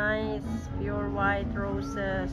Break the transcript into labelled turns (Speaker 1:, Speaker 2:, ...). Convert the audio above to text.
Speaker 1: nice pure white roses.